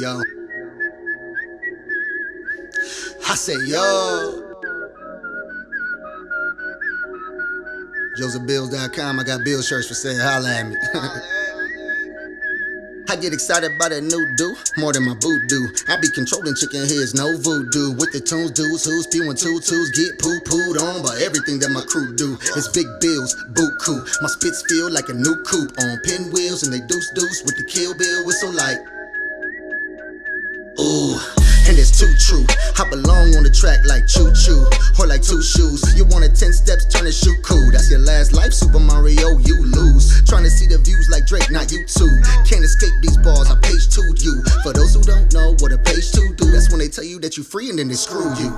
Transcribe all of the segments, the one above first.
Yo. I say, yo. JosephBills.com. I got bill shirts for sale. Holla at me. I get excited by that new do more than my boot do. I be controlling chicken heads, no voodoo. With the tunes, dudes, who's spewing tutus, get poo pooed on by everything that my crew do. It's big bills, boot coup. My spits feel like a new coupe on pinwheels, and they deuce deuce with the kill bill whistle like. It's too true. I belong on the track like choo choo, or like two shoes. You wanted 10 steps, turn and shoot cool. That's your last life, Super Mario, you lose. Trying to see the views like Drake, not YouTube. Can't escape these bars, I page two you. For those who don't know what a page two do, that's when they tell you that you're free and then they screw you.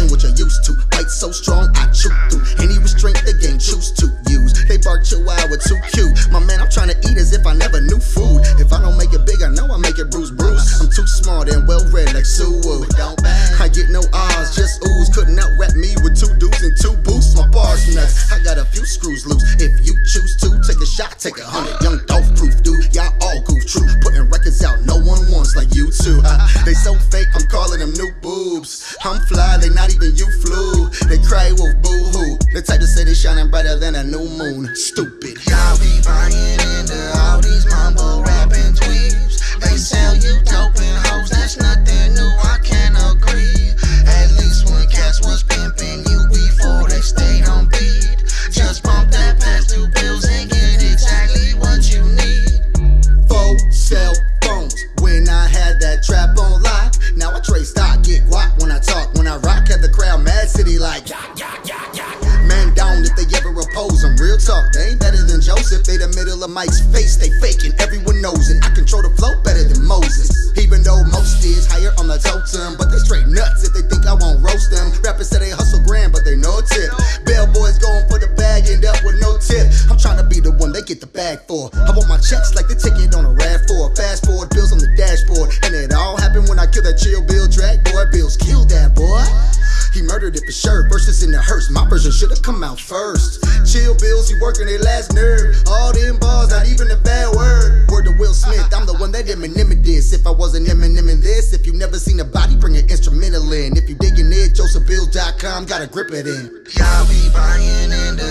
Ain't what you're used to. Bite so strong, I chew through any restraint the game choose to use. They bark chihuahua too cute. My man, I'm trying to eat as if I never knew food. If I don't make it big, I know I make it Bruce Bruce. I'm too smart and well read like Suwu. I get no odds, just ooze. Couldn't out rap me with two dudes and two boosts. My bars nuts. I got a few screws loose. If you choose to take a shot, take a hundred. Young Dolph proof, dude. Y'all all Goof Troop. Putting records out, no one wants like U2. Uh, they so fake, I'm calling them new boobs. I'm fly, they not even you flew. They cry wolf boo hoo. The type to say they shining brighter than a new moon. Stupid. Y'all be buying into all these mumble if they ever oppose them. Real talk, they ain't better than Joseph. They the middle of Mike's face, they faking. Everyone knows it. I control the flow better than Moses. Even though most is higher on the totem, but they straight nuts if they think I won't roast them. Rappers say they hustle grand, but they no tip. Bellboys going for the bag, end up with no tip. I'm trying to be the one they get the bag for. I want my checks like the ticket on a RAV4. Fast forward bills on the dashboard, and it all happened when I killed that chill Verses in the hearse. My version should have come out first. Chill bills, he working their last nerve. All them bars, not even a bad word. Word to Will Smith, I'm the one that Eminem this. If I wasn't Eminem in this, if you never seen a body, bring an instrumental in. If you digging it, JosephBills.com, gotta grip it in. Y'all be buying into